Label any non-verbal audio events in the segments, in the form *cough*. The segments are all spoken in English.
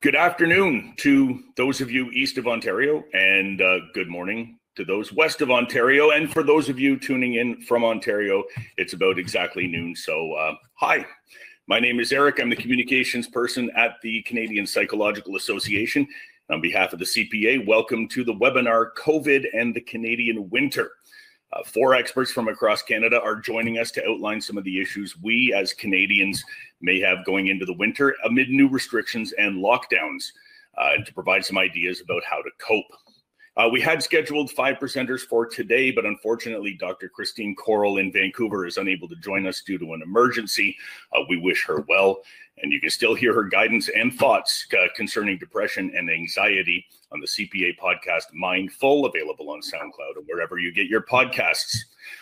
Good afternoon to those of you east of Ontario, and uh, good morning to those west of Ontario. And for those of you tuning in from Ontario, it's about exactly noon. So, uh, hi, my name is Eric. I'm the communications person at the Canadian Psychological Association. On behalf of the CPA, welcome to the webinar COVID and the Canadian Winter. Uh, four experts from across Canada are joining us to outline some of the issues we as Canadians may have going into the winter amid new restrictions and lockdowns, uh, and to provide some ideas about how to cope. Uh, we had scheduled five presenters for today, but unfortunately, Dr. Christine Korol in Vancouver is unable to join us due to an emergency. Uh, we wish her well, and you can still hear her guidance and thoughts uh, concerning depression and anxiety on the CPA podcast Mindful, available on SoundCloud and wherever you get your podcasts.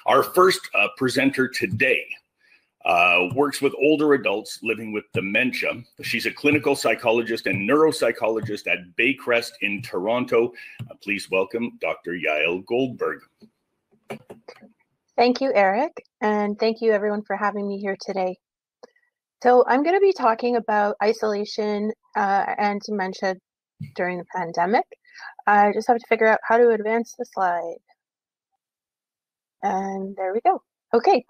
Our first uh, presenter today uh, works with older adults living with dementia. She's a clinical psychologist and neuropsychologist at Baycrest in Toronto. Uh, please welcome Dr. Yael Goldberg. Thank you, Eric, and thank you everyone for having me here today. So I'm going to be talking about isolation uh, and dementia during the pandemic. I just have to figure out how to advance the slide. And there we go. Okay,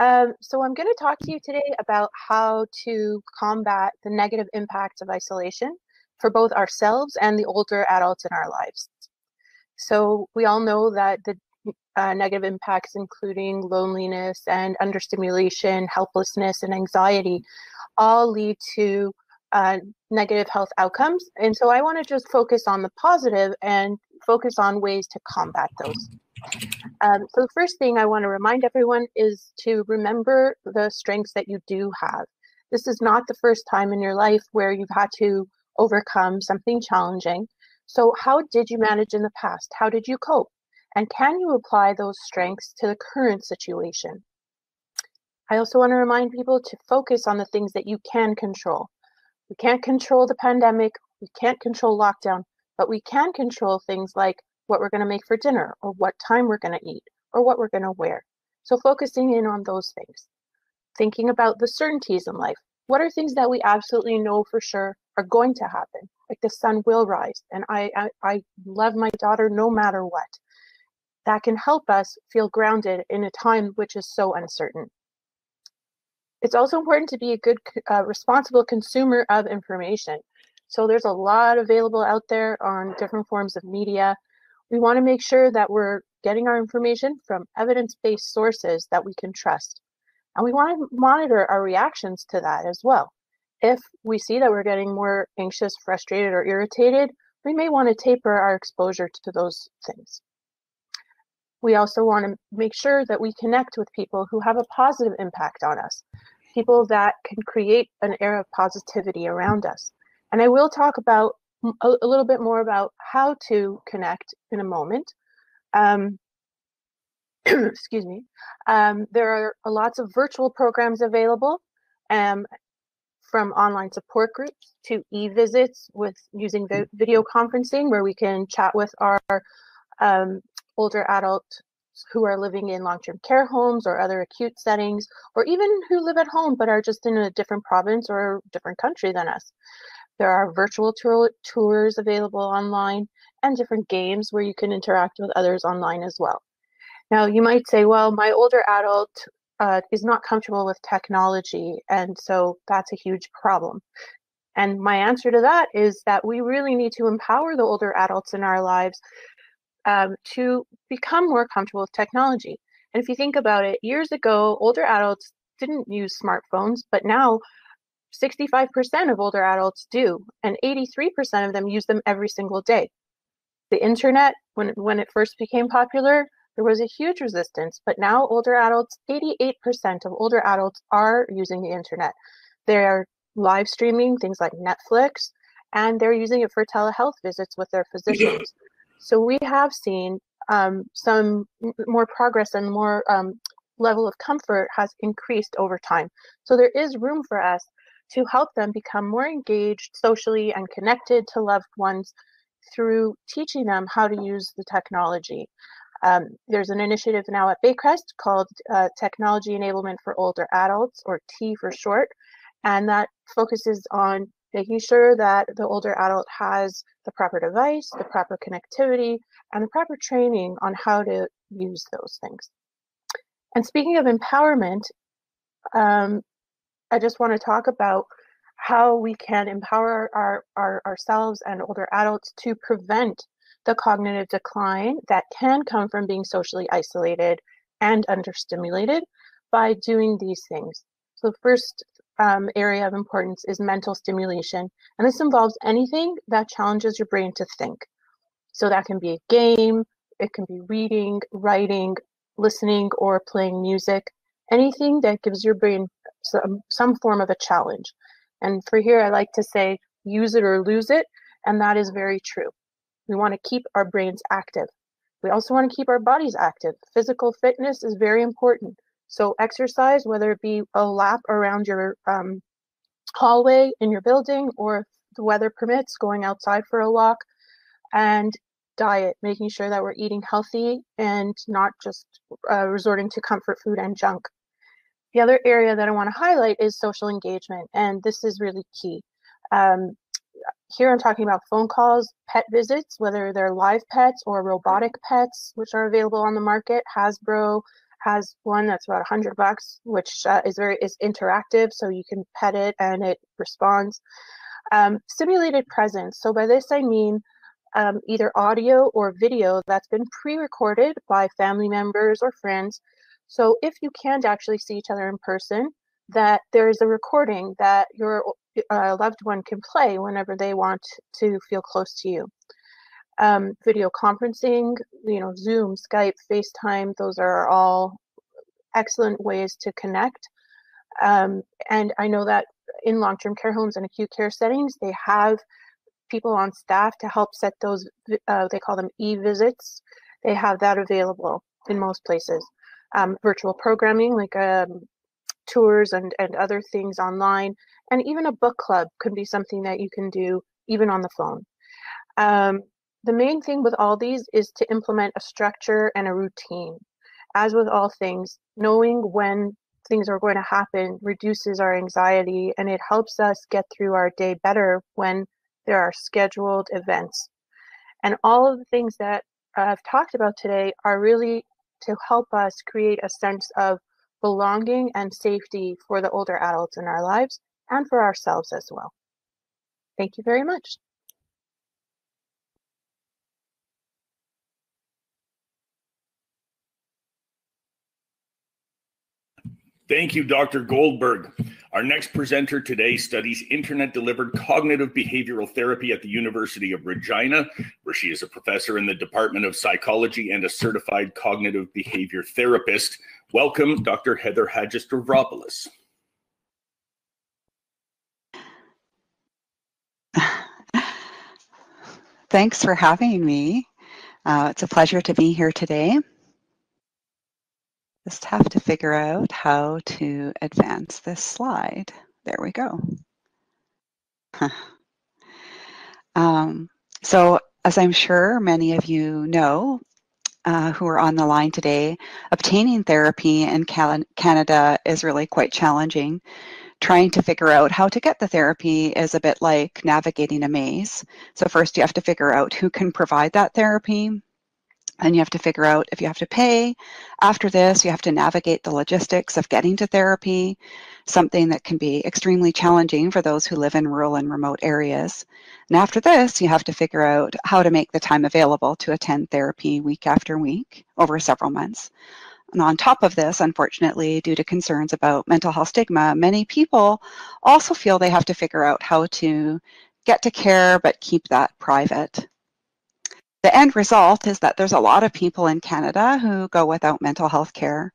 um, so I'm going to talk to you today about how to combat the negative impacts of isolation for both ourselves and the older adults in our lives. So we all know that the uh, negative impacts, including loneliness and understimulation, helplessness, and anxiety, all lead to uh, negative health outcomes. And so I want to just focus on the positive and focus on ways to combat those. Um, so the first thing I want to remind everyone is to remember the strengths that you do have. This is not the first time in your life where you've had to overcome something challenging. So how did you manage in the past? How did you cope? And can you apply those strengths to the current situation? I also want to remind people to focus on the things that you can control. We can't control the pandemic, we can't control lockdown, but we can control things like what we're going to make for dinner or what time we're going to eat or what we're going to wear. So focusing in on those things. Thinking about the certainties in life. What are things that we absolutely know for sure are going to happen? Like the sun will rise and I, I, I love my daughter no matter what. That can help us feel grounded in a time which is so uncertain. It's also important to be a good, uh, responsible consumer of information. So there's a lot available out there on different forms of media we want to make sure that we're getting our information from evidence based sources that we can trust. And we want to monitor our reactions to that as well. If we see that we're getting more anxious, frustrated, or irritated, we may want to taper our exposure to those things. We also want to make sure that we connect with people who have a positive impact on us, people that can create an air of positivity around us. And I will talk about a, a little bit more about how to connect in a moment. Um, *clears throat* excuse me. Um, there are lots of virtual programs available, um, from online support groups to e-visits with using vi- video conferencing, where we can chat with our um, older adults who are living in long-term care homes or other acute settings, or even who live at home but are just in a different province or different country than us. There are virtual tour- tours available online and different games where you can interact with others online as well. Now, you might say, well, my older adult uh, is not comfortable with technology, and so that's a huge problem. And my answer to that is that we really need to empower the older adults in our lives um, to become more comfortable with technology. And if you think about it, years ago, older adults didn't use smartphones, but now 65% of older adults do, and 83% of them use them every single day. The internet, when, when it first became popular, there was a huge resistance, but now older adults, 88% of older adults are using the internet. They're live streaming things like Netflix, and they're using it for telehealth visits with their physicians. *clears throat* So we have seen um, some more progress and more um, level of comfort has increased over time. So there is room for us to help them become more engaged socially and connected to loved ones through teaching them how to use the technology. Um, there's an initiative now at Baycrest called uh, Technology Enablement for Older Adults, or T for short, and that focuses on making sure that the older adult has the proper device, the proper connectivity, and the proper training on how to use those things. And speaking of empowerment, um, I just want to talk about how we can empower our, our, ourselves and older adults to prevent the cognitive decline that can come from being socially isolated and understimulated by doing these things. So, first um, area of importance is mental stimulation, and this involves anything that challenges your brain to think. So, that can be a game, it can be reading, writing, listening, or playing music, anything that gives your brain some, some form of a challenge. And for here, I like to say use it or lose it, and that is very true. We want to keep our brains active. We also want to keep our bodies active. Physical fitness is very important. So, exercise, whether it be a lap around your um, hallway in your building, or if the weather permits, going outside for a walk, and diet, making sure that we're eating healthy and not just uh, resorting to comfort food and junk. The other area that I want to highlight is social engagement, and this is really key. Um, here I'm talking about phone calls, pet visits, whether they're live pets or robotic pets, which are available on the market. Hasbro has one that's about 100 bucks, which uh, is very is interactive, so you can pet it and it responds. Um, simulated presence. So by this I mean um, either audio or video that's been pre-recorded by family members or friends so if you can't actually see each other in person, that there is a recording that your uh, loved one can play whenever they want to feel close to you. Um, video conferencing, you know, Zoom, Skype, FaceTime, those are all excellent ways to connect. Um, and I know that in long term care homes and acute care settings, they have people on staff to help set those, uh, they call them e visits. They have that available in most places um, virtual programming like um, tours and, and other things online. And even a book club could be something that you can do even on the phone. Um, the main thing with all these is to implement a structure and a routine. As with all things, knowing when things are going to happen reduces our anxiety and it helps us get through our day better when there are scheduled events. And all of the things that I've talked about today are really to help us create a sense of belonging and safety for the older adults in our lives and for ourselves as well. Thank you very much. Thank you, Dr. Goldberg. Our next presenter today studies internet delivered cognitive behavioral therapy at the University of Regina, where she is a professor in the Department of Psychology and a certified cognitive behavior therapist. Welcome, Dr. Heather Hadjistavropoulos. *sighs* Thanks for having me. Uh, it's a pleasure to be here today just have to figure out how to advance this slide. There we go. *laughs* um, so as I'm sure many of you know uh, who are on the line today, obtaining therapy in Canada is really quite challenging. Trying to figure out how to get the therapy is a bit like navigating a maze. So first you have to figure out who can provide that therapy, and you have to figure out if you have to pay. After this, you have to navigate the logistics of getting to therapy, something that can be extremely challenging for those who live in rural and remote areas. And after this, you have to figure out how to make the time available to attend therapy week after week over several months. And on top of this, unfortunately, due to concerns about mental health stigma, many people also feel they have to figure out how to get to care but keep that private the end result is that there's a lot of people in Canada who go without mental health care.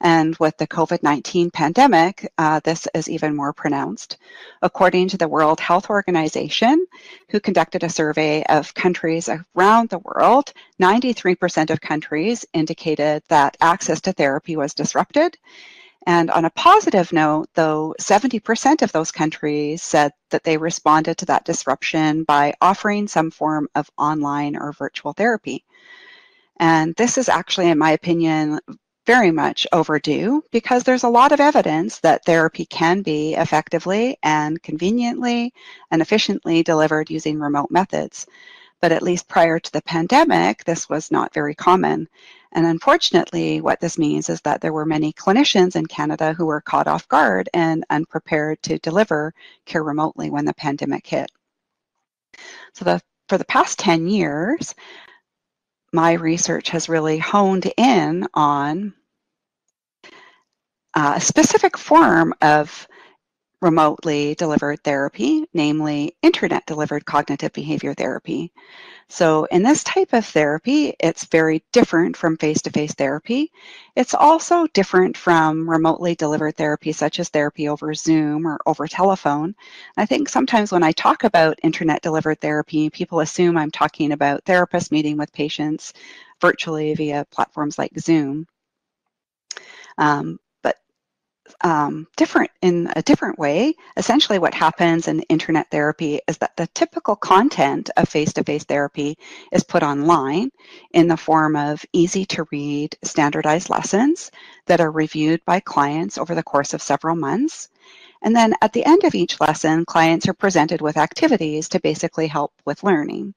And with the COVID 19 pandemic, uh, this is even more pronounced. According to the World Health Organization, who conducted a survey of countries around the world, 93% of countries indicated that access to therapy was disrupted, and on a positive note, though, 70% of those countries said that they responded to that disruption by offering some form of online or virtual therapy. And this is actually, in my opinion, very much overdue because there's a lot of evidence that therapy can be effectively and conveniently and efficiently delivered using remote methods. But at least prior to the pandemic, this was not very common. And unfortunately, what this means is that there were many clinicians in Canada who were caught off guard and unprepared to deliver care remotely when the pandemic hit. So the, for the past 10 years, my research has really honed in on uh, a specific form of remotely delivered therapy, namely internet delivered cognitive behavior therapy. So in this type of therapy, it's very different from face-to-face therapy. It's also different from remotely delivered therapy, such as therapy over Zoom or over telephone. I think sometimes when I talk about internet delivered therapy, people assume I'm talking about therapists meeting with patients virtually via platforms like Zoom. Um, um, different in a different way. Essentially, what happens in internet therapy is that the typical content of face to face therapy is put online in the form of easy to read, standardized lessons that are reviewed by clients over the course of several months. And then at the end of each lesson, clients are presented with activities to basically help with learning.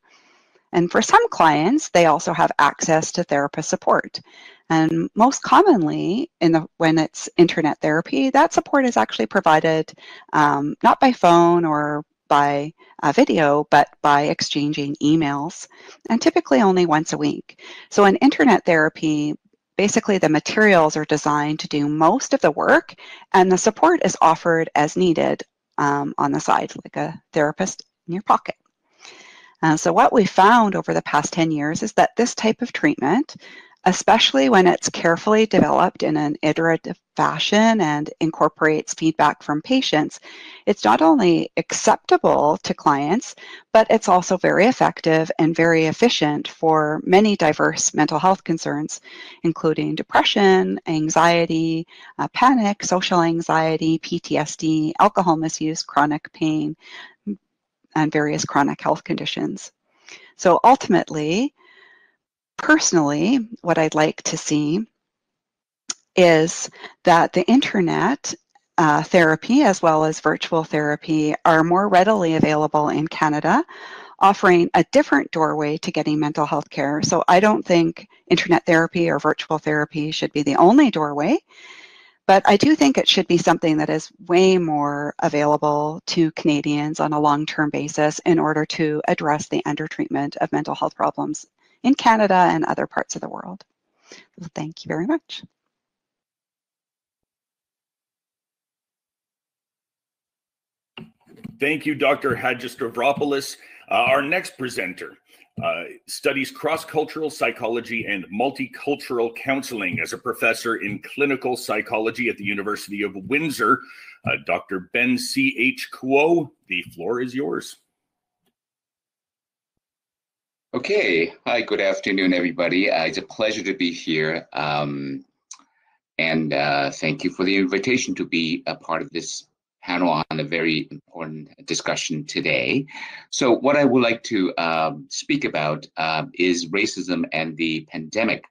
And for some clients, they also have access to therapist support. And most commonly, in the, when it's internet therapy, that support is actually provided um, not by phone or by uh, video, but by exchanging emails, and typically only once a week. So in internet therapy, basically the materials are designed to do most of the work, and the support is offered as needed um, on the side, like a therapist in your pocket. Uh, so what we found over the past 10 years is that this type of treatment especially when it's carefully developed in an iterative fashion and incorporates feedback from patients, it's not only acceptable to clients, but it's also very effective and very efficient for many diverse mental health concerns, including depression, anxiety, uh, panic, social anxiety, PTSD, alcohol misuse, chronic pain, and various chronic health conditions. So ultimately, personally, what I'd like to see is that the internet uh, therapy as well as virtual therapy are more readily available in Canada, offering a different doorway to getting mental health care. So I don't think internet therapy or virtual therapy should be the only doorway, but I do think it should be something that is way more available to Canadians on a long-term basis in order to address the undertreatment of mental health problems in Canada and other parts of the world. So thank you very much. Thank you, Dr. Hadjistavropoulos. Uh, our next presenter uh, studies cross-cultural psychology and multicultural counseling as a professor in clinical psychology at the University of Windsor. Uh, Dr. Ben C.H. Kuo, the floor is yours. Okay. Hi, good afternoon, everybody. Uh, it's a pleasure to be here. Um, and uh, thank you for the invitation to be a part of this panel on a very important discussion today. So, what I would like to um, speak about uh, is racism and the pandemic.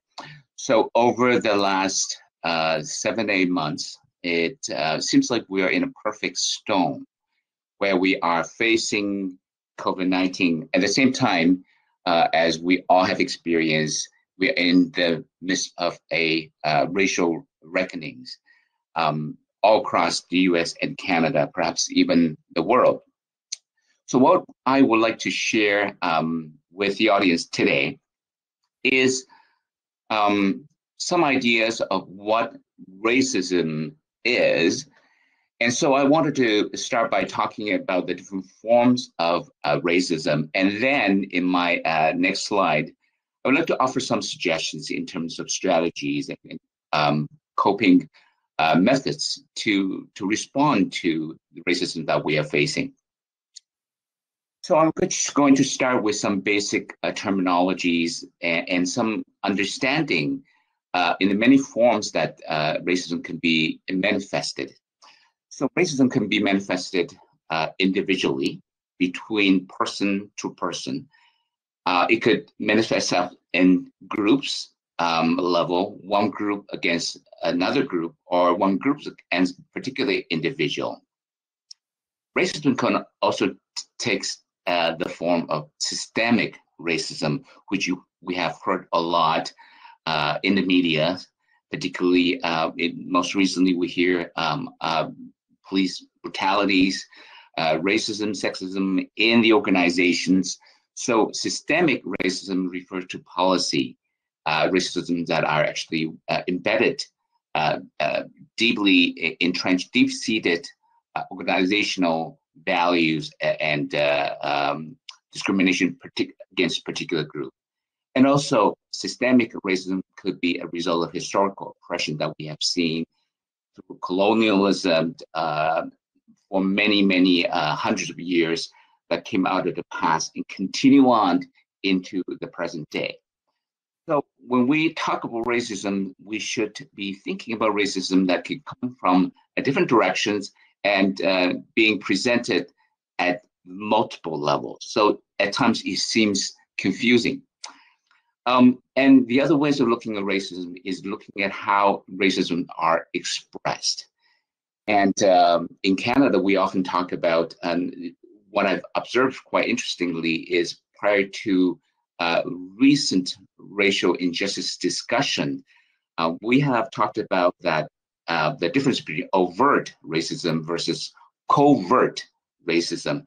So, over the last uh, seven, eight months, it uh, seems like we are in a perfect storm where we are facing COVID 19 at the same time uh, as we all have experienced, we're in the midst of a uh, racial reckonings um, all across the US and Canada, perhaps even the world. So, what I would like to share um, with the audience today is um, some ideas of what racism is and so I wanted to start by talking about the different forms of uh, racism. And then in my uh, next slide, I would like to offer some suggestions in terms of strategies and um, coping uh, methods to, to respond to the racism that we are facing. So I'm just going to start with some basic uh, terminologies and, and, some understanding uh, in the many forms that uh, racism can be manifested so racism can be manifested uh, individually between person to person. Uh, it could manifest itself in groups um, level, one group against another group, or one group and particularly individual. Racism can also takes uh, the form of systemic racism, which you, we have heard a lot uh, in the media, particularly uh, it, most recently we hear um, uh, police brutalities, uh, racism, sexism in the organizations. So systemic racism refers to policy uh, racism that are actually uh, embedded, uh, uh, deeply entrenched, deep-seated uh, organizational values and um, discrimination partic against particular group. And also, systemic racism could be a result of historical oppression that we have seen through colonialism uh, for many, many uh, hundreds of years that came out of the past and continue on into the present day. So when we talk about racism, we should be thinking about racism that could come from a different directions and uh, being presented at multiple levels. So at times it seems confusing. Um, and the other ways of looking at racism is looking at how racism are expressed. And um, in Canada, we often talk about, and what I've observed quite interestingly is prior to uh, recent racial injustice discussion, uh, we have talked about that uh, the difference between overt racism versus covert racism,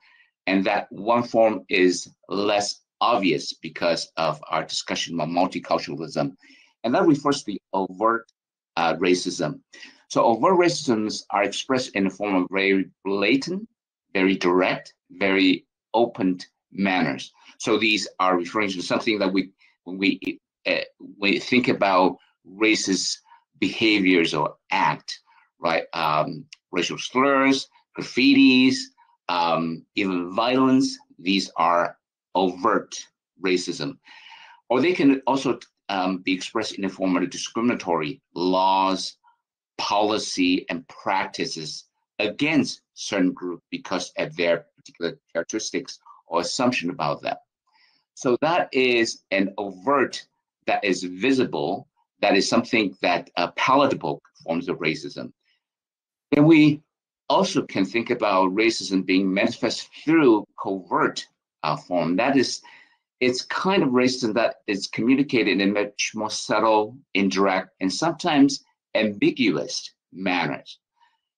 and that one form is less obvious because of our discussion about multiculturalism, and that refers to the overt uh, racism. So overt racisms are expressed in the form of very blatant, very direct, very open manners. So these are referring to something that we when we uh, we think about racist behaviors or act, right? Um, racial slurs, graffitis, um, even violence. These are overt racism, or they can also um, be expressed in the form of discriminatory laws, policy, and practices against certain group because of their particular characteristics or assumption about them. So that is an overt that is visible, that is something that uh, palatable forms of racism. And we also can think about racism being manifest through covert uh, form. That is, it's kind of racism that is communicated in much more subtle, indirect, and sometimes ambiguous manners.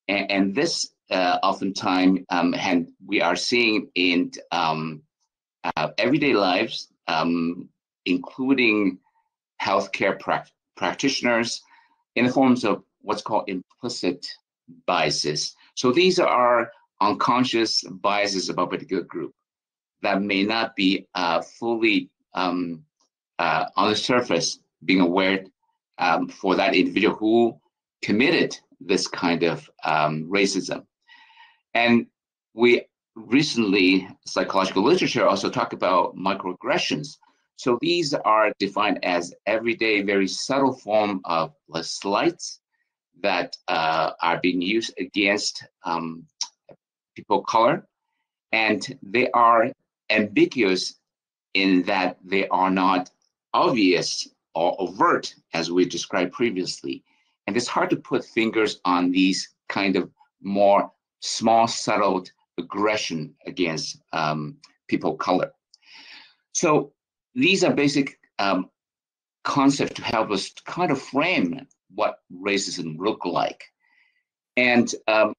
And, and this uh, oftentimes, um, and we are seeing in um, uh, everyday lives, um, including healthcare pra- practitioners, in the forms of what's called implicit biases. So these are unconscious biases about a particular group that may not be uh, fully um, uh, on the surface being aware um, for that individual who committed this kind of um, racism. And we recently, psychological literature also talk about microaggressions. So these are defined as everyday, very subtle form of slights that uh, are being used against um, people of color. And they are ambiguous in that they are not obvious or overt, as we described previously. And it's hard to put fingers on these kind of more small, settled aggression against um, people of color. So these are basic um, concepts to help us kind of frame what racism look like. And um,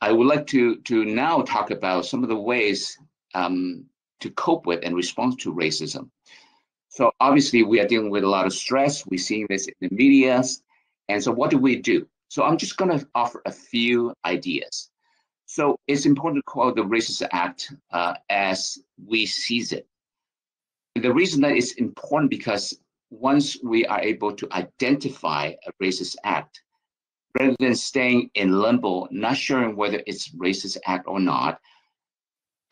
I would like to, to now talk about some of the ways um, to cope with and respond to racism. So obviously we are dealing with a lot of stress. We're seeing this in the media. And so what do we do? So I'm just going to offer a few ideas. So it's important to call the Racist Act uh, as we seize it. The reason that it's important because once we are able to identify a racist act, rather than staying in limbo, not sure whether it's racist act or not,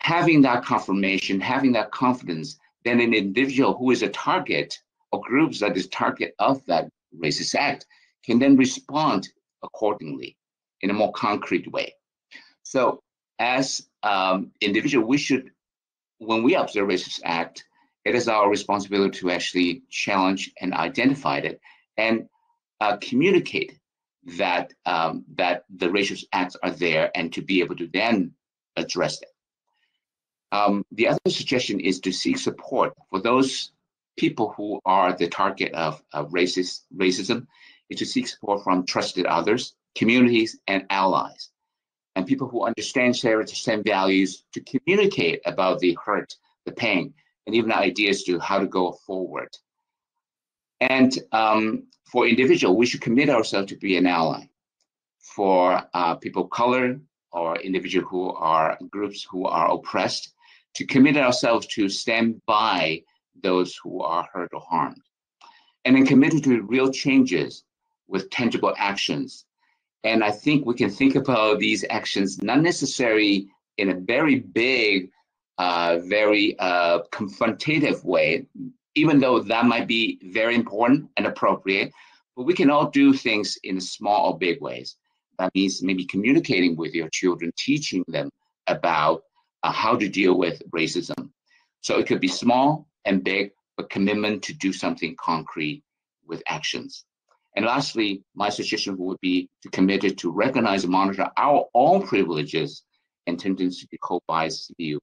having that confirmation, having that confidence, then an individual who is a target or groups that is target of that racist act can then respond accordingly in a more concrete way. So as um, individual, we should, when we observe racist act, it is our responsibility to actually challenge and identify it and uh, communicate that um, that the racist acts are there and to be able to then address them. Um, the other suggestion is to seek support for those people who are the target of, of racist racism, is to seek support from trusted others, communities, and allies, and people who understand share the same values to communicate about the hurt, the pain, and even ideas to how to go forward. And um, for individual, we should commit ourselves to be an ally. For uh, people of color or individual who are groups who are oppressed, to commit ourselves to stand by those who are hurt or harmed. And then committed to real changes with tangible actions. And I think we can think about these actions not necessarily in a very big, uh, very uh, confrontative way, even though that might be very important and appropriate, but we can all do things in small or big ways. That means maybe communicating with your children, teaching them about how to deal with racism. So it could be small and big, but commitment to do something concrete with actions. And lastly, my suggestion would be to commit to recognize and monitor our own privileges and tendency to co-bias view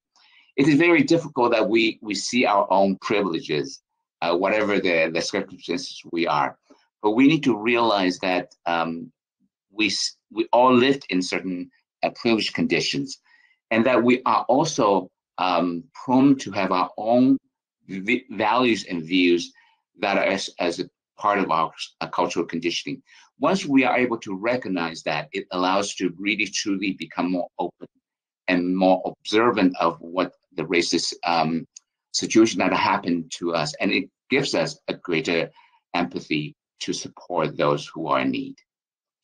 it is very difficult that we we see our own privileges, uh, whatever the the circumstances we are. But we need to realize that um, we we all lived in certain uh, privileged conditions, and that we are also um, prone to have our own v- values and views that are as, as a part of our uh, cultural conditioning. Once we are able to recognize that, it allows to really truly become more open and more observant of what the racist um, situation that happened to us, and it gives us a greater empathy to support those who are in need.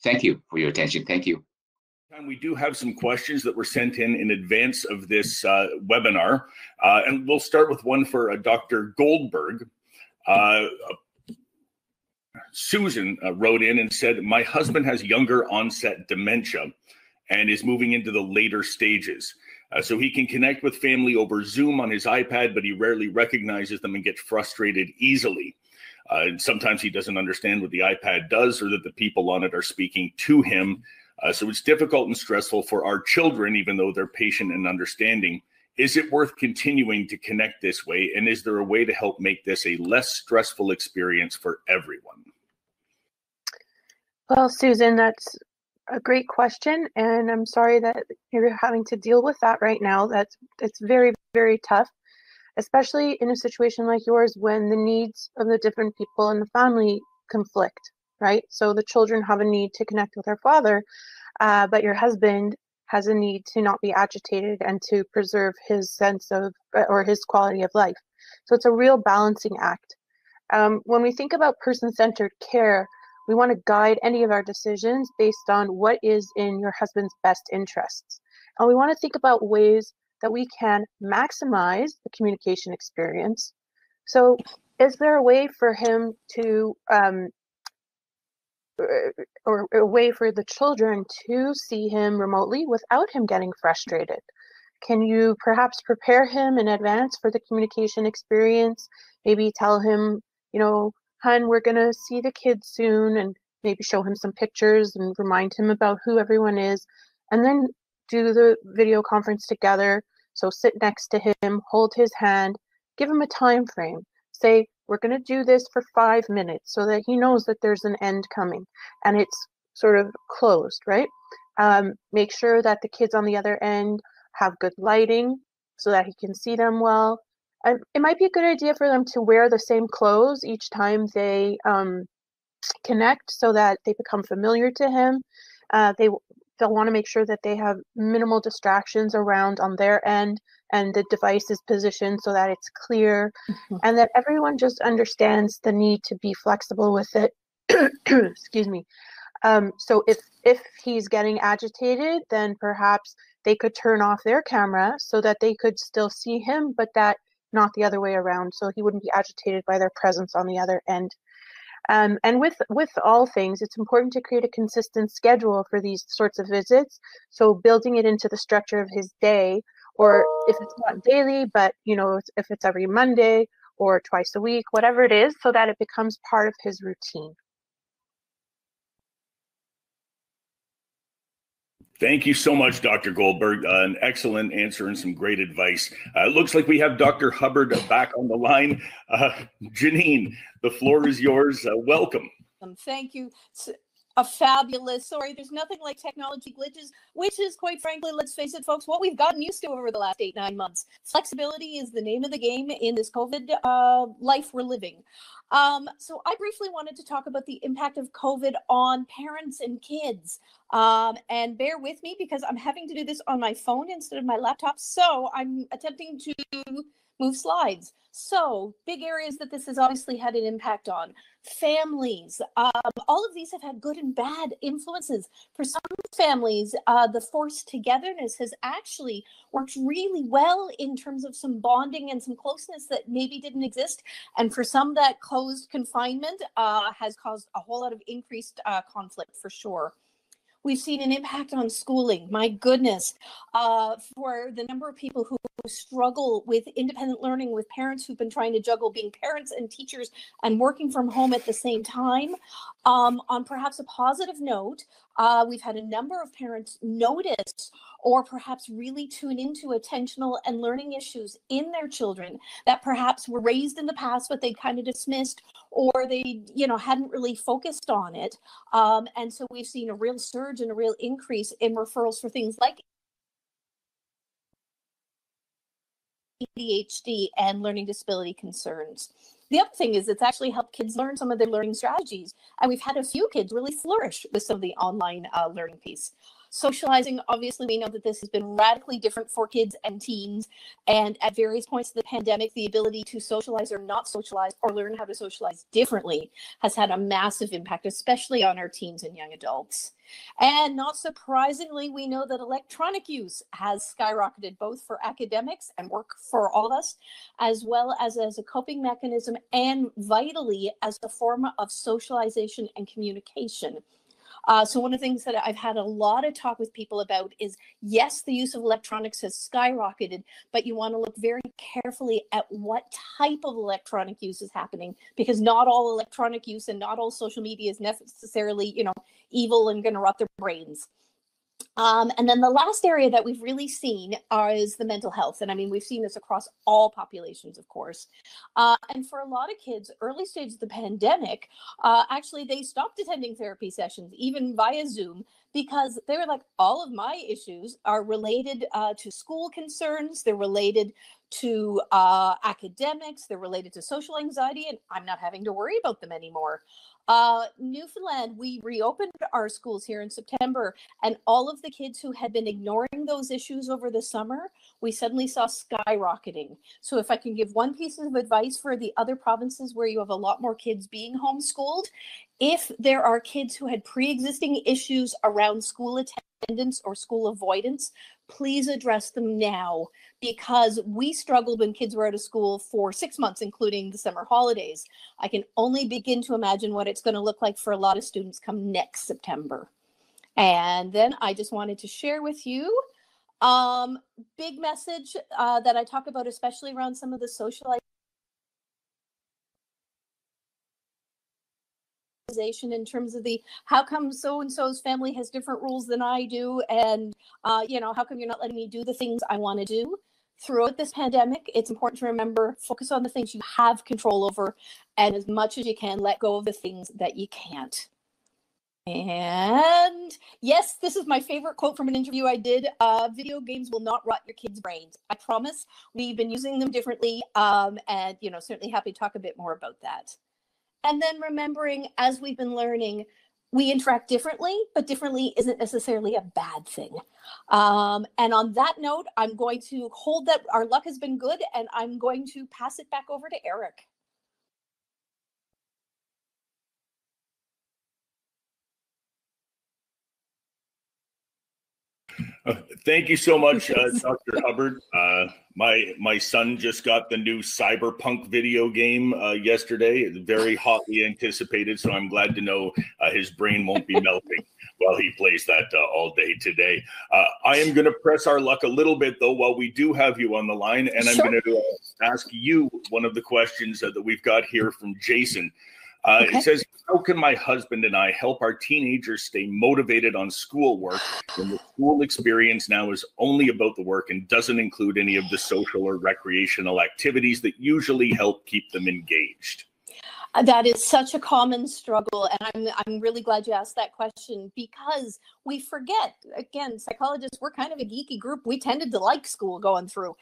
Thank you for your attention. Thank you. We do have some questions that were sent in in advance of this uh, webinar, uh, and we'll start with one for uh, Dr. Goldberg. Uh, Susan uh, wrote in and said, My husband has younger onset dementia and is moving into the later stages. Uh, so he can connect with family over Zoom on his iPad, but he rarely recognizes them and gets frustrated easily. And sometimes he doesn't understand what the iPad does or that the people on it are speaking to him. Uh, so it's difficult and stressful for our children, even though they're patient and understanding. Is it worth continuing to connect this way? And is there a way to help make this a less stressful experience for everyone? Well, Susan, that's a great question, and I'm sorry that you're having to deal with that right now. That's it's very very tough, especially in a situation like yours when the needs of the different people in the family conflict, right? So the children have a need to connect with their father, uh, but your husband has a need to not be agitated and to preserve his sense of or his quality of life. So it's a real balancing act. Um, when we think about person-centered care, we want to guide any of our decisions based on what is in your husband's best interests. And we want to think about ways that we can maximize the communication experience. So, is there a way for him to, um, Uh, or a way for the children to see him remotely without him getting frustrated? Can you perhaps prepare him in advance for the communication experience? Maybe tell him, you know, hun, we're going to see the kids soon and maybe show him some pictures and remind him about who everyone is. And then do the video conference together. So sit next to him, hold his hand, give him a time frame. Say, we're going to do this for five minutes so that he knows that there's an end coming and it's sort of closed, right? Um, make sure that the kids on the other end have good lighting so that he can see them well and it might be a good idea for them to wear the same clothes each time they um, connect so that they become familiar to him. Uh, they they'll want to make sure that they have minimal distractions around on their end and the device is positioned so that it's clear mm-hmm. and that everyone just understands the need to be flexible with it *clears throat* excuse me um, so if if he's getting agitated then perhaps they could turn off their camera so that they could still see him but that not the other way around. So he wouldn't be agitated by their presence on the other end. Um, and with with all things, it's important to create a consistent schedule for these sorts of visits. So building it into the structure of his day, or if it's not daily, but you know if it's every Monday or twice a week, whatever it is, so that it becomes part of his routine. Thank you so much, Dr. Goldberg. Uh, an excellent answer and some great advice. Uh, it looks like we have Dr. Hubbard back on the line. Uh, Janine, the floor is yours. Uh, welcome. Thank you a fabulous sorry there's nothing like technology glitches which is quite frankly let's face it folks what we've gotten used to over the last eight nine months. Flexibility is the name of the game in this covid uh, life we're living. Um, so i briefly wanted to talk about the impact of covid on parents and kids. Um, and bear with me because i'm having to do this on my phone instead of my laptop. So i'm attempting to move slides. So, big areas that this has obviously had an impact on families. Um, all of these have had good and bad influences. For some families, uh, the forced togetherness has actually worked really well in terms of some bonding and some closeness that maybe didn't exist. And for some, that closed confinement uh, has caused a whole lot of increased uh, conflict for sure. We've seen an impact on schooling. My goodness, uh, for the number of people who struggle with independent learning, with parents who've been trying to juggle being parents and teachers and working from home at the same time. Um, on perhaps a positive note, uh, we've had a number of parents notice or perhaps really tune into attentional and learning issues in their children that perhaps were raised in the past, but they kind of dismissed or they, you know, hadn't really focused on it. Um, and so we've seen a real surge and a real increase in referrals for things like ADHD and learning disability concerns. The other thing is it's actually helped kids learn some of their learning strategies. And we've had a few kids really flourish with some of the online uh, learning piece. Socializing, obviously, we know that this has been radically different for kids and teens. And at various points of the pandemic, the ability to socialize or not socialize or learn how to socialize differently has had a massive impact, especially on our teens and young adults. And not surprisingly, we know that electronic use has skyrocketed both for academics and work for all of us, as well as as a coping mechanism and vitally as a form of socialization and communication. Uh, so one of the things that I've had a lot of talk with people about is yes, the use of electronics has skyrocketed, but you want to look very carefully at what type of electronic use is happening because not all electronic use and not all social media is necessarily, you know, evil and going to rot their brains. Um, and then the last area that we've really seen is the mental health. And I mean, we've seen this across all populations, of course. Uh, and for a lot of kids, early stages of the pandemic, uh, actually, they stopped attending therapy sessions, even via Zoom, because they were like, all of my issues are related uh, to school concerns, they're related to uh, academics, they're related to social anxiety, and I'm not having to worry about them anymore. Uh, Newfoundland, we reopened our schools here in September, and all of the kids who had been ignoring those issues over the summer, we suddenly saw skyrocketing. So, if I can give one piece of advice for the other provinces where you have a lot more kids being homeschooled, if there are kids who had pre existing issues around school attendance or school avoidance, please address them now because we struggled when kids were out of school for six months, including the summer holidays. I can only begin to imagine what it's going to look like for a lot of students come next September. And then I just wanted to share with you um big message uh, that I talk about, especially around some of the social in terms of the how come so and so's family has different rules than I do, and uh, you know how come you're not letting me do the things I want to do. Throughout this pandemic, it's important to remember focus on the things you have control over, and as much as you can, let go of the things that you can't. And yes, this is my favorite quote from an interview I did. Uh, video games will not rot your kids' brains. I promise. We've been using them differently, um, and you know, certainly happy to talk a bit more about that. And then remembering, as we've been learning, we interact differently, but differently isn't necessarily a bad thing. Um, and on that note, I'm going to hold that our luck has been good, and I'm going to pass it back over to Eric. Uh, thank you so much, uh, *laughs* Dr. Hubbard. Uh, my my son just got the new Cyberpunk video game uh, yesterday. Very *laughs* hotly anticipated, so I'm glad to know uh, his brain won't be *laughs* melting. while he plays that uh, all day today. Uh, I am going to press our luck a little bit, though, while we do have you on the line. And I'm Sure. going to ask you one of the questions uh, that we've got here from Jason. Uh, Okay. It says, How can my husband and I help our teenagers stay motivated on schoolwork when the school experience now is only about the work and doesn't include any of the social or recreational activities that usually help keep them engaged? Uh, That is such a common struggle, and I'm I'm really glad you asked that question because we forget. Again, psychologists, we're kind of a geeky group. We tended to like school going through.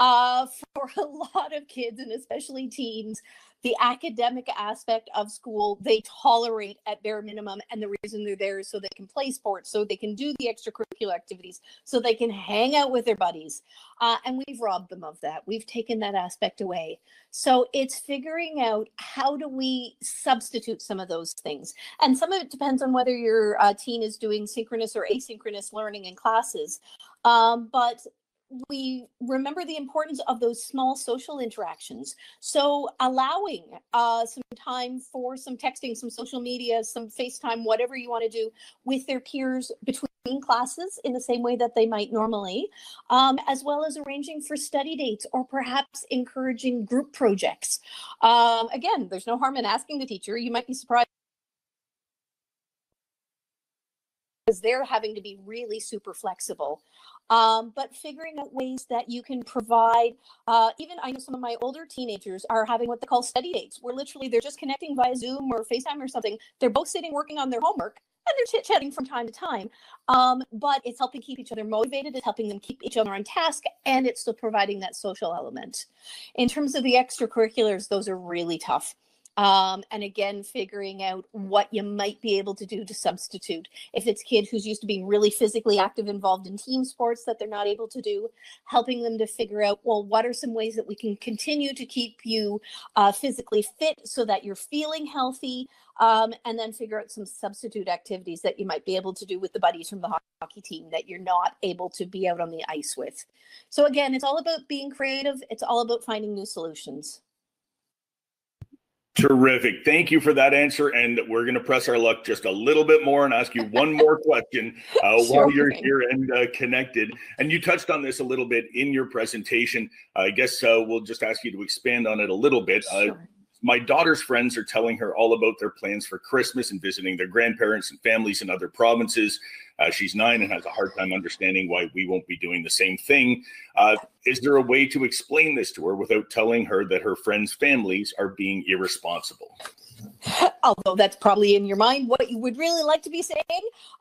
Uh, for a *laughs* lot of kids, and especially teens, the academic aspect of school they tolerate at bare minimum, and the reason they're there is so they can play sports, so they can do the extracurricular activities, so they can hang out with their buddies. Uh, and we've robbed them of that. We've taken that aspect away. So it's figuring out how do we substitute some of those things. And some of it depends on whether your uh, teen is doing synchronous or asynchronous learning in classes. Um, but we remember the importance of those small social interactions. So allowing uh, some time for some texting, some social media, some FaceTime, whatever you want to do with their peers between classes in the same way that they might normally um, as well as arranging for study dates or perhaps encouraging group projects. Um, again, there's no harm in asking the teacher. You might be surprised because they're having to be really super flexible. Um, but figuring out ways that you can provide, uh, even I know some of my older teenagers are having what they call study dates, where literally they're just connecting via Zoom or FaceTime or something. They're both sitting working on their homework and they're chit chatting from time to time. Um, but it's helping keep each other motivated, it's helping them keep each other on task, and it's still providing that social element. In terms of the extracurriculars, those are really tough. Um, and again, figuring out what you might be able to do to substitute. If it's a kid who's used to being really physically active, involved in team sports that they're not able to do, helping them to figure out, well, what are some ways that we can continue to keep you uh, physically fit so that you're feeling healthy, um, and then figure out some substitute activities that you might be able to do with the buddies from the hockey team that you're not able to be out on the ice with. So again, it's all about being creative. It's all about finding new solutions. Terrific. Thank you for that answer. And we're going to press our luck just a little bit more and ask you one more question uh, *laughs* while you're thing. here and uh, connected. And you touched on this a little bit in your presentation. I guess uh, we'll just ask you to expand on it a little bit. Uh, Sure. my daughter's friends are telling her all about their plans for Christmas and visiting their grandparents and families in other provinces. Uh, she's nine and has a hard time understanding why we won't be doing the same thing. Uh, is there a way to explain this to her without telling her that her friends' families are being irresponsible? *laughs* although that's probably in your mind what you would really like to be saying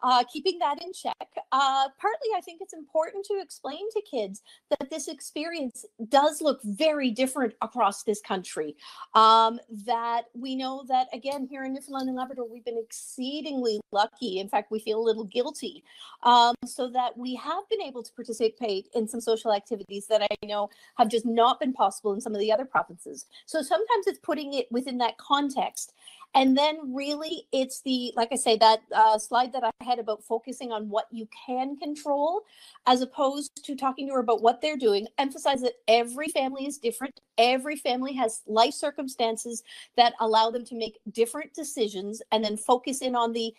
uh, keeping that in check. Uh, partly i think it's important to explain to kids that this experience does look very different across this country. Um, that we know that again here in newfoundland and labrador we've been exceedingly lucky. In fact we feel a little guilty um, so that we have been able to participate in some social activities that i know have just not been possible in some of the other provinces. So sometimes it's putting it within that context and then really it's the like i say that uh, slide that i had about focusing on what you can control as opposed to talking to her about what they're doing. Emphasize that every family is different. Every family has life circumstances that allow them to make different decisions and then focus in on the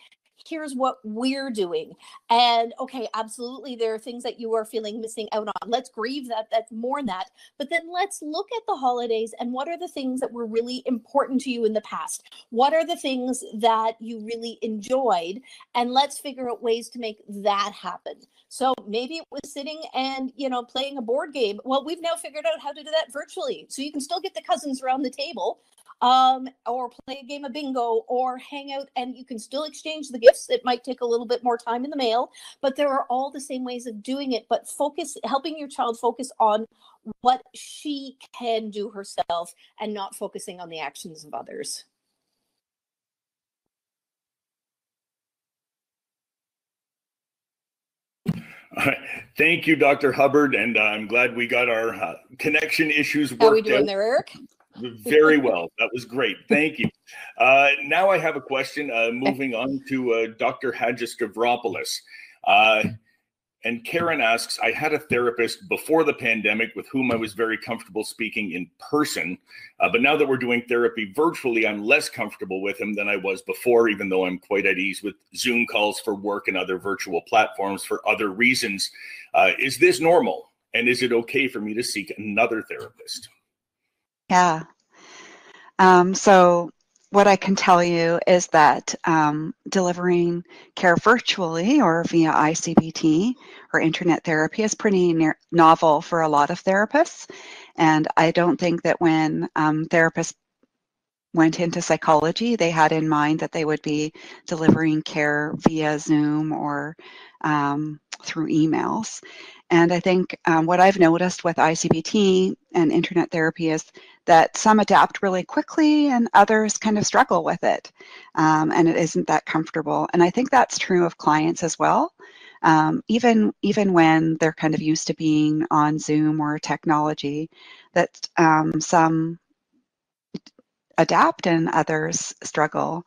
here's what we're doing. And okay absolutely there are things that you are feeling missing out on. Let's grieve that that's mourn that. But then let's look at the holidays and what are the things that were really important to you in the past? What are the things that you really enjoyed? And let's figure out ways to make that happen. So maybe it was sitting and you know playing a board game. Well we've now figured out how to do that virtually. So you can still get the cousins around the table um, or play a game of bingo or hang out and you can still exchange the gifts it might take a little bit more time in the mail but there are all the same ways of doing it but focus helping your child focus on what she can do herself and not focusing on the actions of others All right. Thank you, Dr. Hubbard, and uh, I'm glad we got our uh, connection issues how are we doing out there eric very well. That was great. Thank you. Uh, now I have a question. Uh, moving on to uh, Dr. Hadjistavropoulos. Uh, and Karen asks, I had a therapist before the pandemic with whom I was very comfortable speaking in person. Uh, but now that we're doing therapy virtually, I'm less comfortable with him than I was before, even though I'm quite at ease with Zoom calls for work and other virtual platforms for other reasons. Uh, is this normal? And is it okay for me to seek another therapist? Yeah. Um, so what I can tell you is that um, delivering care virtually or via ICBT or internet therapy is pretty novel for a lot of therapists. And I don't think that when um, therapists went into psychology, they had in mind that they would be delivering care via Zoom or um, through emails. And I think um, what I've noticed with ICBT and internet therapy is that some adapt really quickly and others kind of struggle with it. Um, and it isn't that comfortable. And I think that's true of clients as well. Um, even even when they're kind of used to being on Zoom or technology, that um, some adapt and others struggle.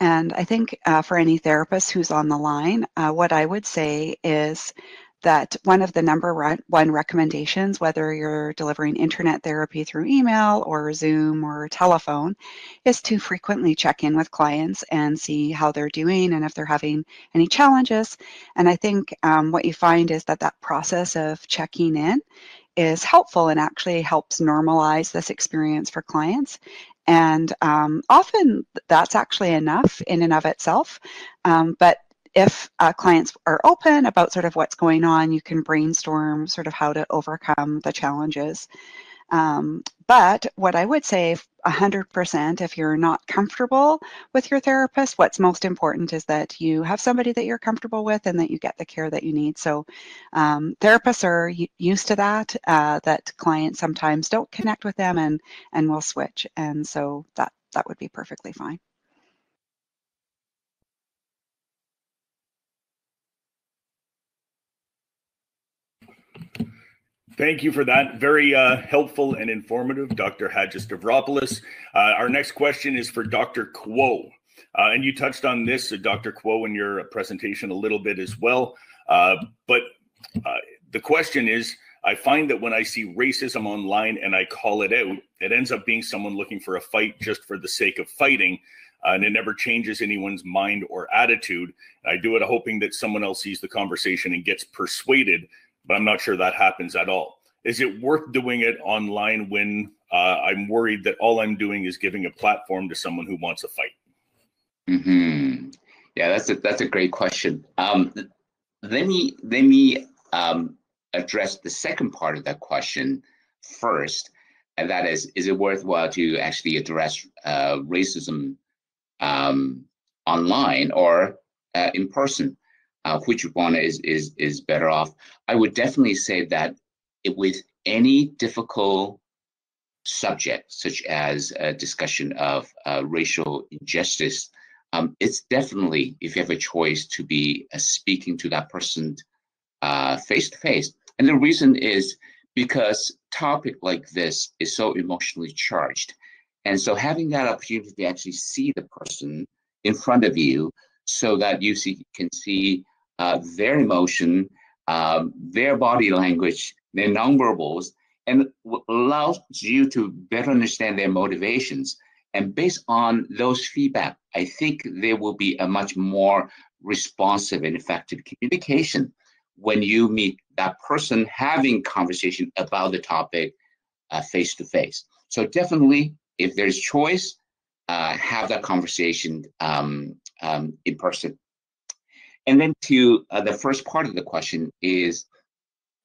And I think uh, for any therapist who's on the line, uh, what I would say is that one of the number one recommendations, whether you're delivering internet therapy through email or Zoom or telephone, is to frequently check in with clients and see how they're doing and if they're having any challenges. And I think um, what you find is that that process of checking in is helpful and actually helps normalize this experience for clients. And um, often that's actually enough in and of itself. Um, but if uh, clients are open about sort of what's going on, you can brainstorm sort of how to overcome the challenges. Um, but what I would say, 100%, if you're not comfortable with your therapist, what's most important is that you have somebody that you're comfortable with and that you get the care that you need. So um, therapists are used to that, uh, that clients sometimes don't connect with them and, and will switch. And so that, that would be perfectly fine. Thank you for that. Very uh, helpful and informative, Dr. Stavropoulos. Uh, our next question is for Dr. Kuo. Uh, and you touched on this, uh, Dr. Kuo, in your presentation a little bit as well. Uh, but uh, the question is I find that when I see racism online and I call it out, it ends up being someone looking for a fight just for the sake of fighting. and it never changes anyone's mind or attitude. I do it hoping that someone else sees the conversation and gets persuaded but I'm not sure that happens at all. Is it worth doing it online when uh, I'm worried that all I'm doing is giving a platform to someone who wants a fight? Hmm. Yeah, that's a that's a great question. Um, let me let me um, address the second part of that question first, and that is: Is it worthwhile to actually address uh, racism um, online or uh, in person? Uh, which one is is is better off. I would definitely say that it, with any difficult subject, such as a discussion of uh, racial injustice, um, it's definitely if you have a choice to be uh, speaking to that person face to face. And the reason is because topic like this is so emotionally charged. And so having that opportunity to actually see the person in front of you so that you see, can see uh, their emotion, uh, their body language, their nonverbals, and allows you to better understand their motivations. And based on those feedback, I think there will be a much more responsive and effective communication when you meet that person having conversation about the topic face to face. So definitely, if there's choice, uh, have that conversation um, um, in person. And then to uh, the first part of the question is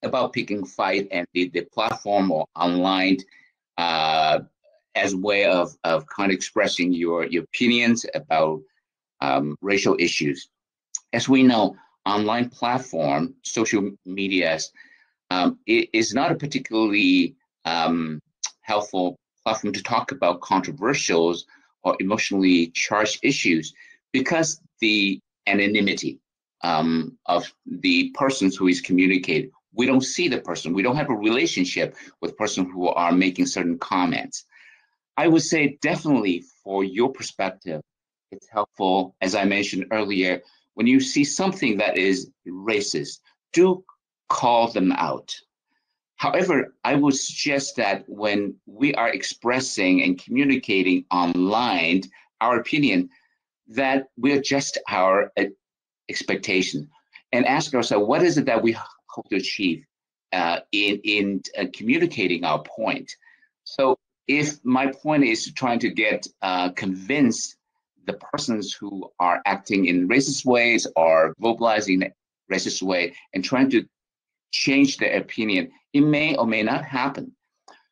about picking fight and the, the platform or online uh, as a way of, of kind of expressing your, your opinions about um, racial issues. As we know, online platform, social medias, um, is not a particularly um, helpful platform to talk about controversial or emotionally charged issues because the anonymity um, of the persons who is communicating. We don't see the person. We don't have a relationship with person who are making certain comments. I would say definitely for your perspective, it's helpful, as I mentioned earlier, when you see something that is racist, do call them out. However, I would suggest that when we are expressing and communicating online our opinion, that we adjust our expectation and ask ourselves, what is it that we hope to achieve uh, in, in uh, communicating our point? So if my point is trying to get uh, convinced the persons who are acting in racist ways or vocalizing racist way and trying to change their opinion, it may or may not happen.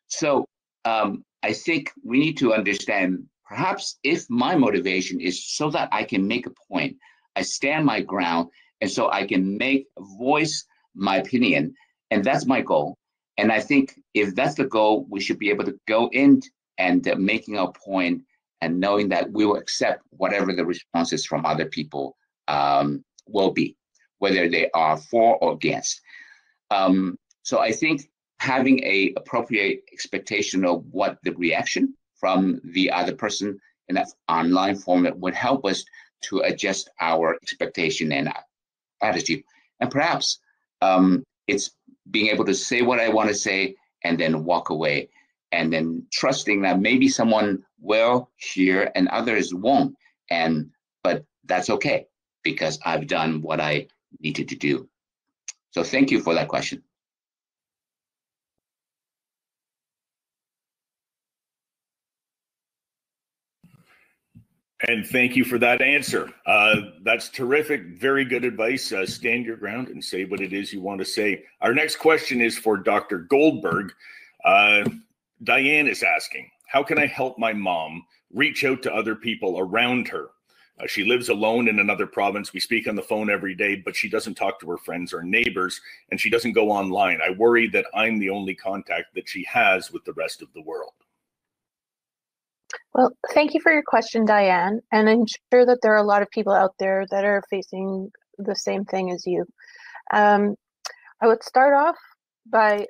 So um, I think we need to understand perhaps if my motivation is so that I can make a point, I stand my ground, and so I can make voice my opinion, and that's my goal. And I think if that's the goal, we should be able to go in and uh, making a point and knowing that we will accept whatever the responses from other people um, will be, whether they are for or against. Um, so I think having a appropriate expectation of what the reaction from the other person in that online format would help us to adjust our expectation and attitude. And perhaps um, it's being able to say what I want to say and then walk away. And then trusting that maybe someone will hear and others won't. And but that's okay because i've done what i needed to do. So thank you for that question And thank you for that answer. Uh, that's terrific. Very good advice. Uh, stand your ground and say what it is you want to say. Our next question is for Dr. Goldberg. Uh, Diane is asking, how can I help my mom reach out to other people around her? Uh, she lives alone in another province. We speak on the phone every day, but she doesn't talk to her friends or neighbors, and she doesn't go online. I worry that I'm the only contact that she has with the rest of the world. Well, thank you for your question, Diane. And I'm sure that there are a lot of people out there that are facing the same thing as you. Um, I would start off by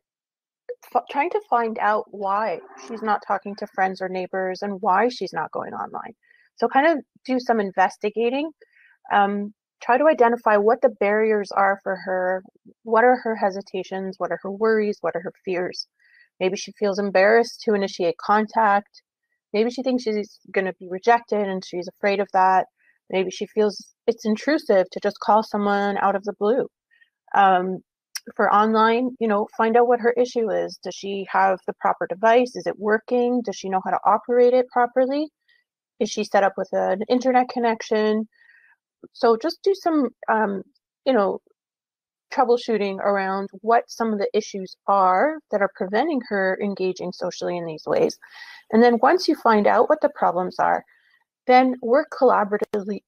f- trying to find out why she's not talking to friends or neighbors and why she's not going online. So, kind of do some investigating. Um, try to identify what the barriers are for her. What are her hesitations? What are her worries? What are her fears? Maybe she feels embarrassed to initiate contact. Maybe she thinks she's going to be rejected and she's afraid of that. Maybe she feels it's intrusive to just call someone out of the blue. Um, for online, you know, find out what her issue is. Does she have the proper device? Is it working? Does she know how to operate it properly? Is she set up with an internet connection? So just do some, um, you know, troubleshooting around what some of the issues are that are preventing her engaging socially in these ways. And then once you find out what the problems are, then work collaboratively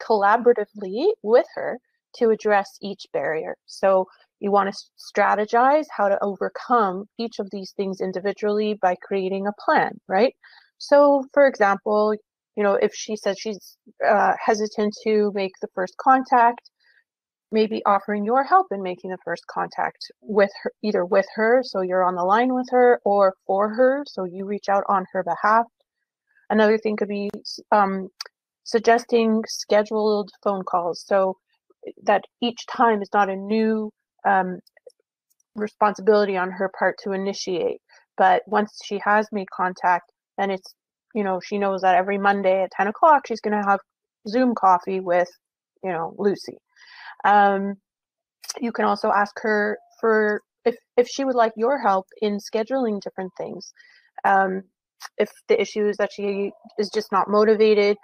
collaboratively with her to address each barrier. So you want to strategize how to overcome each of these things individually by creating a plan, right? So, for example, you know, if she says she's uh, hesitant to make the first contact, maybe offering your help in making the first contact with her, either with her, so you're on the line with her, or for her, so you reach out on her behalf. Another thing could be um, suggesting scheduled phone calls. So that each time is not a new um, responsibility on her part to initiate. But once she has made contact, then it's, you know, she knows that every Monday at 10 o'clock, she's going to have Zoom coffee with, you know, Lucy. Um, you can also ask her for if, if she would like your help in scheduling different things. Um, if the issue is that she is just not motivated,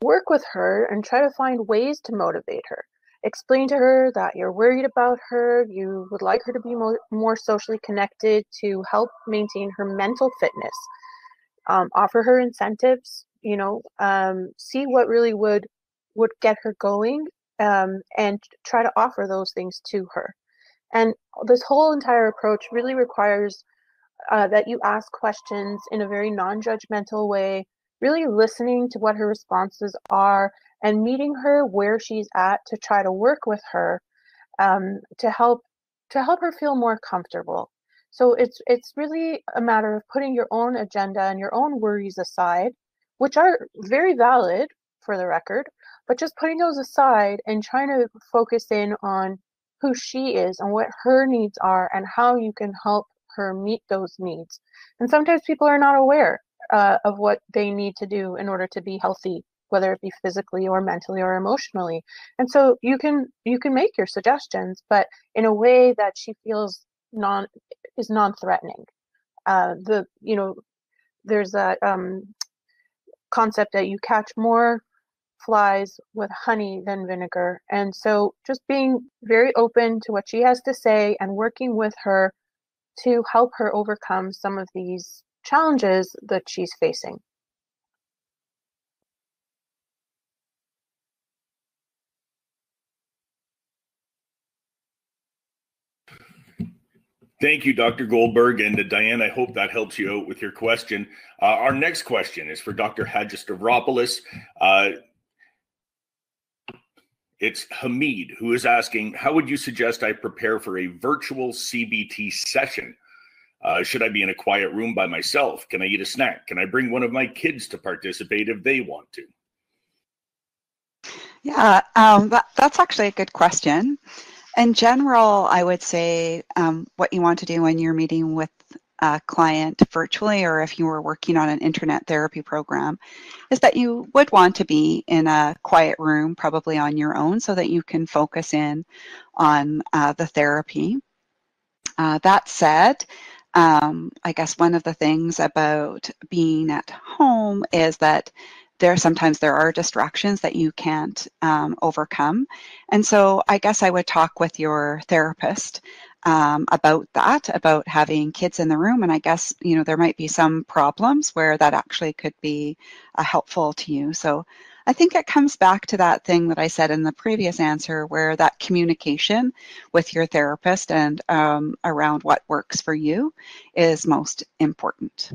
work with her and try to find ways to motivate her explain to her that you're worried about her, you would like her to be more, more socially connected to help maintain her mental fitness. Um, offer her incentives, you know, um, see what really would would get her going, um, and try to offer those things to her. And this whole entire approach really requires uh, that you ask questions in a very non-judgmental way, really listening to what her responses are and meeting her where she's at to try to work with her um, to help to help her feel more comfortable. So it's it's really a matter of putting your own agenda and your own worries aside, which are very valid for the record, but just putting those aside and trying to focus in on who she is and what her needs are and how you can help her meet those needs. And sometimes people are not aware uh, of what they need to do in order to be healthy whether it be physically or mentally or emotionally and so you can you can make your suggestions but in a way that she feels non is non-threatening uh, the you know there's that um, concept that you catch more flies with honey than vinegar and so just being very open to what she has to say and working with her to help her overcome some of these challenges that she's facing Thank you, Dr. Goldberg. And uh, Diane, I hope that helps you out with your question. Uh, our next question is for Dr. Hadjistavropoulos. Uh, it's Hamid who is asking How would you suggest I prepare for a virtual CBT session? Uh, should I be in a quiet room by myself? Can I eat a snack? Can I bring one of my kids to participate if they want to? Yeah, um, that, that's actually a good question. In general, I would say um, what you want to do when you're meeting with a client virtually or if you were working on an internet therapy program is that you would want to be in a quiet room, probably on your own, so that you can focus in on uh, the therapy. Uh, that said, um, I guess one of the things about being at home is that there sometimes there are distractions that you can't um, overcome and so i guess i would talk with your therapist um, about that about having kids in the room and i guess you know there might be some problems where that actually could be uh, helpful to you so I think it comes back to that thing that I said in the previous answer, where that communication with your therapist and um, around what works for you is most important.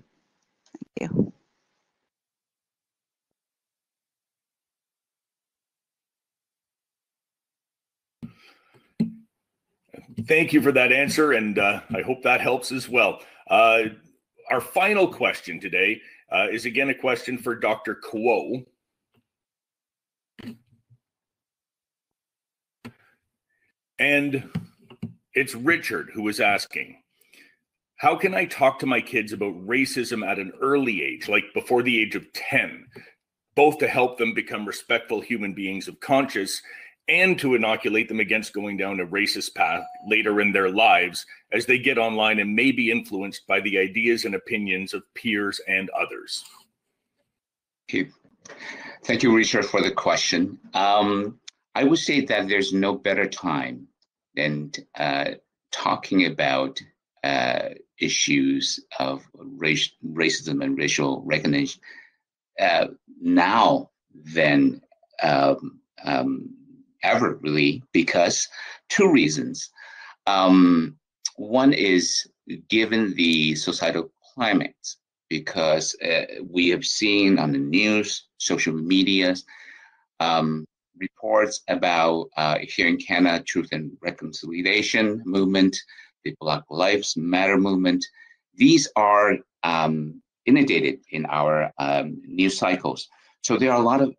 Thank you. Thank you for that answer, and uh, I hope that helps as well. Uh, our final question today uh, is again a question for Dr. Kuo. And it's Richard who is asking How can I talk to my kids about racism at an early age, like before the age of 10, both to help them become respectful human beings of conscience and to inoculate them against going down a racist path later in their lives as they get online and may be influenced by the ideas and opinions of peers and others? Thank you, Thank you Richard, for the question. Um, I would say that there's no better time than uh, talking about uh, issues of race, racism and racial recognition uh, now than um, um, ever, really, because two reasons. Um, one is given the societal climate, because uh, we have seen on the news, social media, um, reports about uh, here in Canada, Truth and Reconciliation movement, the Black Lives Matter movement. These are um, inundated in our um, news cycles. So there are a lot of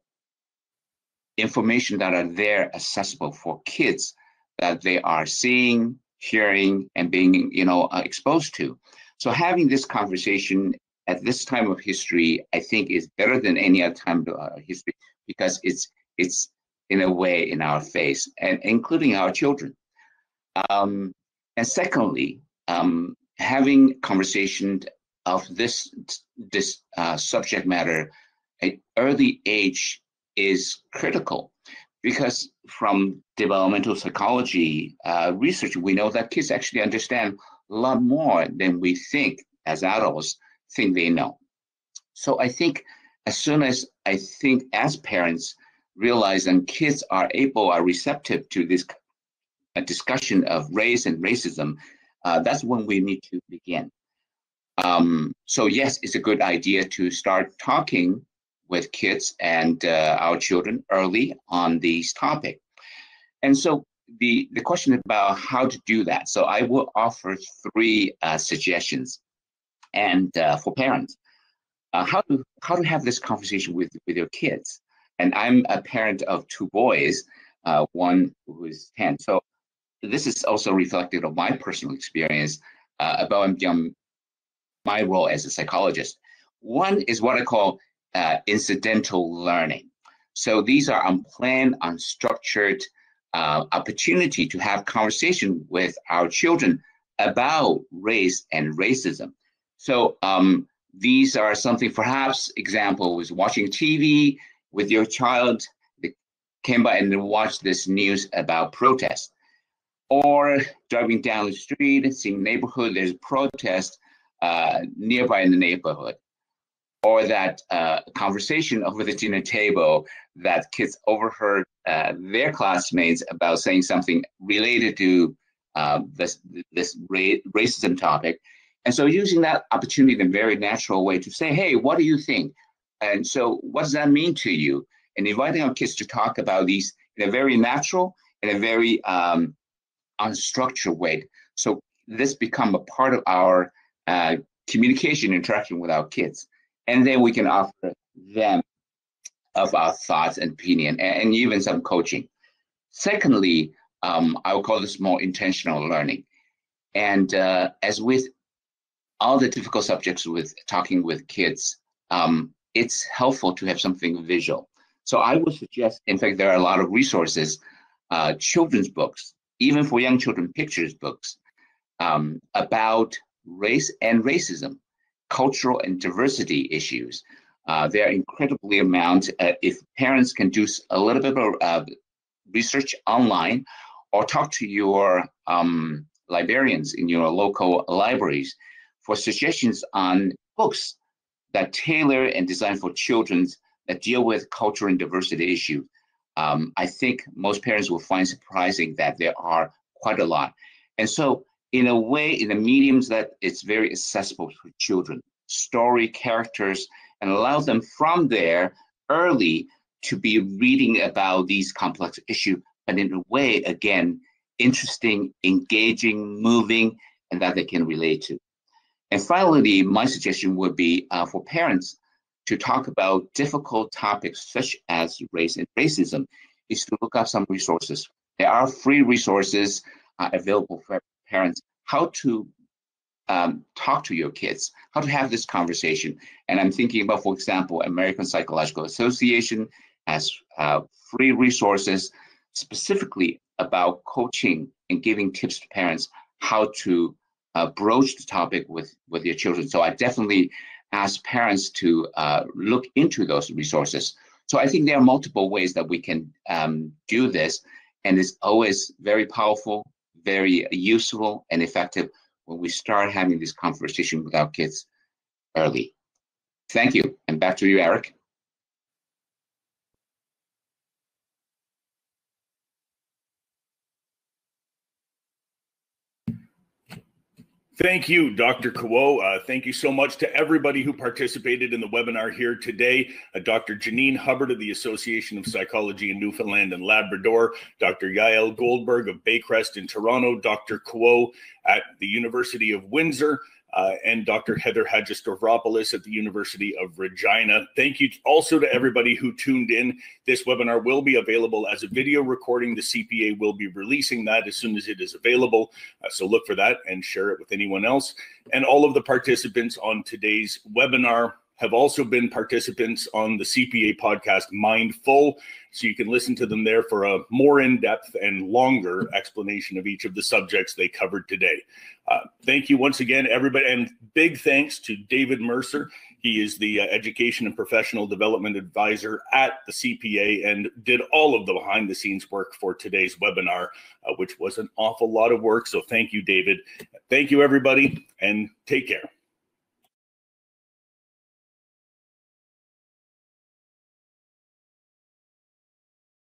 information that are there accessible for kids that they are seeing, hearing, and being, you know, uh, exposed to. So having this conversation at this time of history, I think, is better than any other time of uh, history because it's it's in a way in our face, and including our children. Um, and secondly, um, having conversation of this this uh, subject matter at early age is critical because from developmental psychology uh, research, we know that kids actually understand a lot more than we think as adults think they know. So I think as soon as I think as parents realize and kids are able, are receptive to this discussion of race and racism, uh, that's when we need to begin. Um, so yes, it's a good idea to start talking with kids and uh, our children early on these topic. And so the, the question about how to do that. So I will offer three uh, suggestions and uh, for parents, uh, how to how to have this conversation with, with your kids. And I'm a parent of two boys, uh, one who is 10. So this is also reflective of my personal experience uh, about my role as a psychologist. One is what I call uh, incidental learning. So these are unplanned, unstructured uh, opportunity to have conversation with our children about race and racism. So um, these are something perhaps example is watching TV with your child they came by and watched this news about protest or driving down the street seeing neighborhood there's protest uh, nearby in the neighborhood or that uh, conversation over the dinner table that kids overheard uh, their classmates about saying something related to uh, this this ra- racism topic and so using that opportunity in a very natural way to say, hey, what do you think? And so what does that mean to you? And inviting our kids to talk about these in a very natural and a very um, unstructured way. So this become a part of our uh, communication interaction with our kids. And then we can offer them of our thoughts and opinion and, and even some coaching. Secondly, um, I would call this more intentional learning. And uh, as with all the difficult subjects with talking with kids, um, it's helpful to have something visual. So I would suggest, in fact, there are a lot of resources, uh, children's books, even for young children, pictures books um, about race and racism, cultural and diversity issues. Uh, they're incredibly amount. Uh, if parents can do a little bit of uh, research online or talk to your um, librarians in your local libraries, for suggestions on books that tailor and design for children that deal with culture and diversity issues. Um, I think most parents will find surprising that there are quite a lot. And so, in a way, in the mediums that it's very accessible for children, story characters, and allow them from there early to be reading about these complex issues, but in a way, again, interesting, engaging, moving, and that they can relate to. And finally, my suggestion would be uh, for parents to talk about difficult topics such as race and racism is to look up some resources. There are free resources uh, available for parents how to um, talk to your kids, how to have this conversation. And I'm thinking about, for example, American Psychological Association has uh, free resources specifically about coaching and giving tips to parents how to uh, broach the topic with with your children. So I definitely ask parents to uh, look into those resources. So I think there are multiple ways that we can um, do this, and it's always very powerful, very useful, and effective when we start having this conversation with our kids early. Thank you, and back to you, Eric. Thank you, Dr. Kuo. Uh, thank you so much to everybody who participated in the webinar here today. Uh, Dr. Janine Hubbard of the Association of Psychology in Newfoundland and Labrador, Dr. Yael Goldberg of Baycrest in Toronto, Dr. Kuo at the University of Windsor, uh, and Dr. Heather Hadjistavropoulos at the University of Regina. Thank you also to everybody who tuned in. This webinar will be available as a video recording. The CPA will be releasing that as soon as it is available. Uh, so look for that and share it with anyone else. And all of the participants on today's webinar have also been participants on the CPA podcast Mindful. So you can listen to them there for a more in depth and longer explanation of each of the subjects they covered today. Uh, thank you once again, everybody. And big thanks to David Mercer. He is the uh, Education and Professional Development Advisor at the CPA and did all of the behind the scenes work for today's webinar, uh, which was an awful lot of work. So thank you, David. Thank you, everybody, and take care.